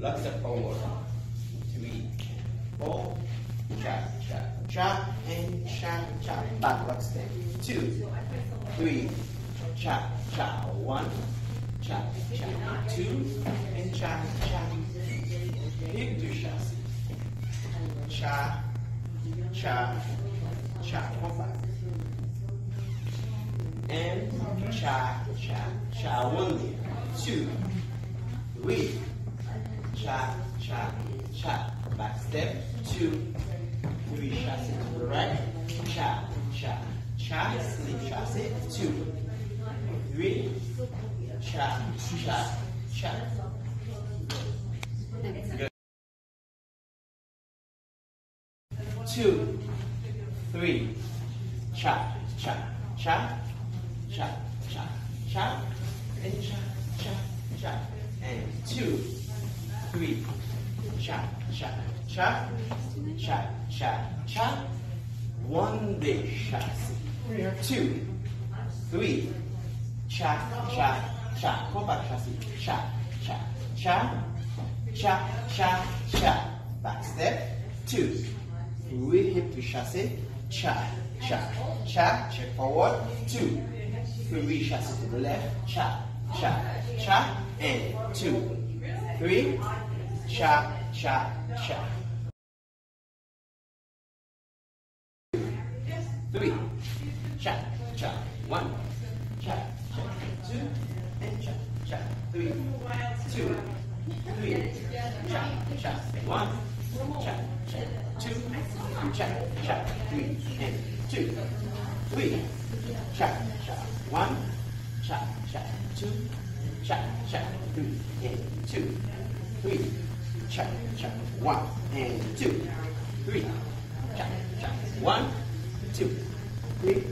Lock step forward. Three, four, cha, cha, cha, and cha, cha. Back lock step. Two, three, cha, cha. One, cha, cha. Two, and cha, cha. Hip to chassis. Cha, cha, cha. Come back. And cha, cha, cha. One, two, three, cha, cha, cha. Back step, two, three, chassis to the right, cha, cha, cha, slip chassis, two, three, cha, cha, cha. Good. Two, three, cha, cha, cha, cha, cha, cha, and cha, cha, cha, and two, three, cha, cha, cha, cha, cha, cha, one day chassis. Two, three, cha, cha, cha, compact chassis, cha, cha, cha, cha, cha, cha, back step, two, three hip to chassis, cha, cha, cha, check forward, two, three chassis to the left, cha, cha, cha, and two, three, cha, cha, cha. Three, cha, cha, one, cha, cha, two, and cha, cha, three, two, three, cha, cha, one, cha, cha, two, cha, cha, three, and two, three, cha, cha, one, cha, cha, two, cha, cha, three, and two, three, cha, cha, one, and two, three, cha, cha, one, two, three,